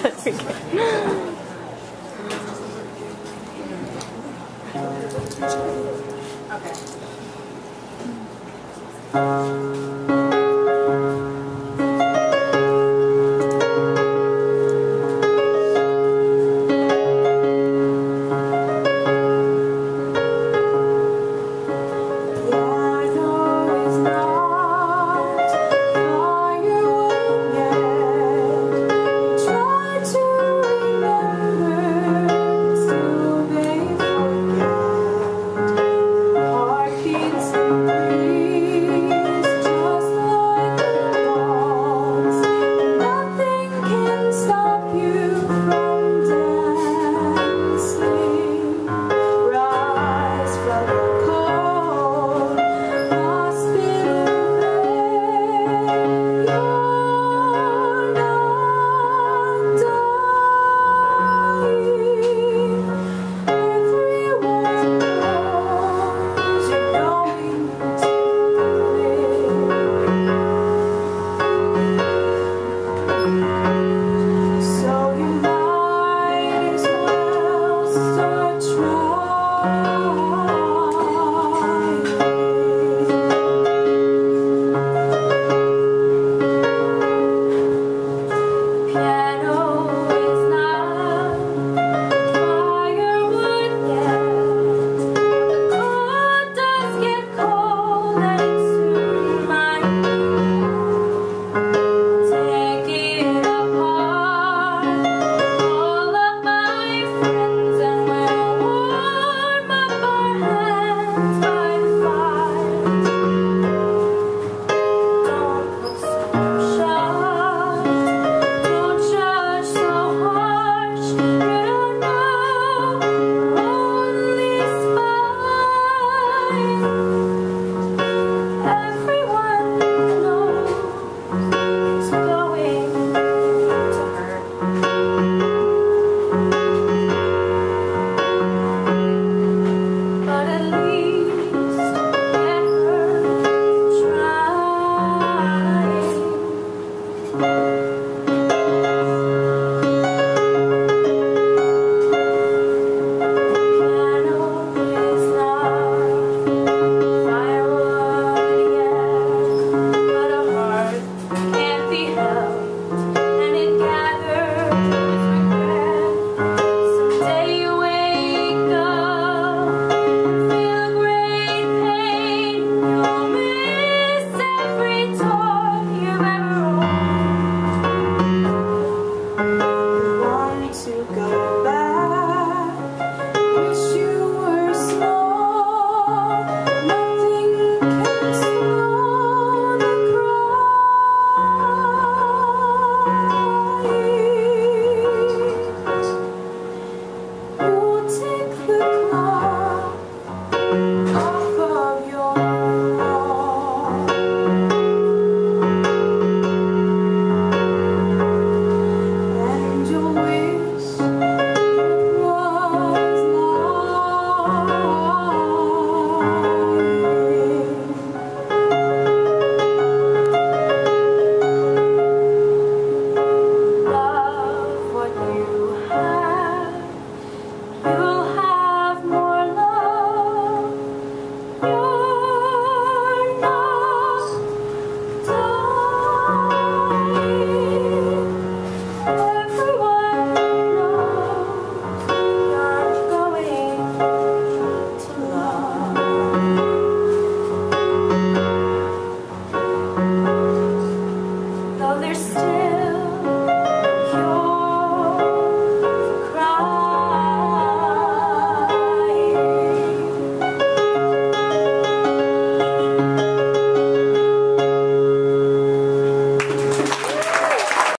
Okay. still